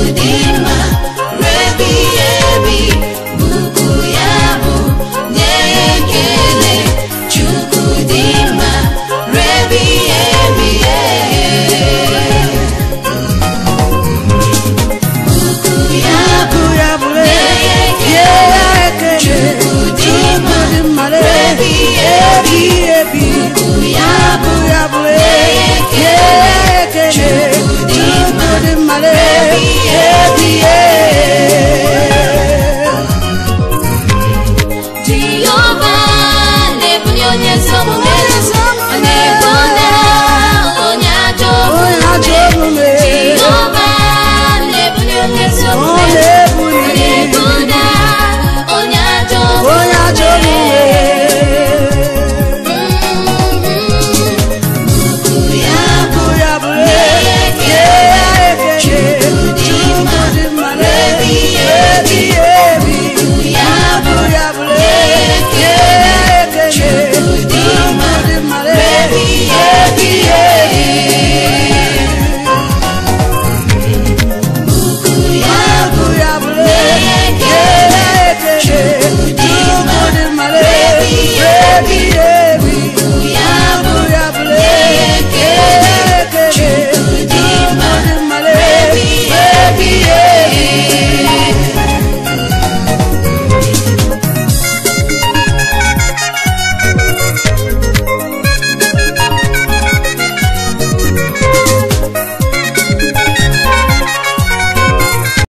Udin Sonia someone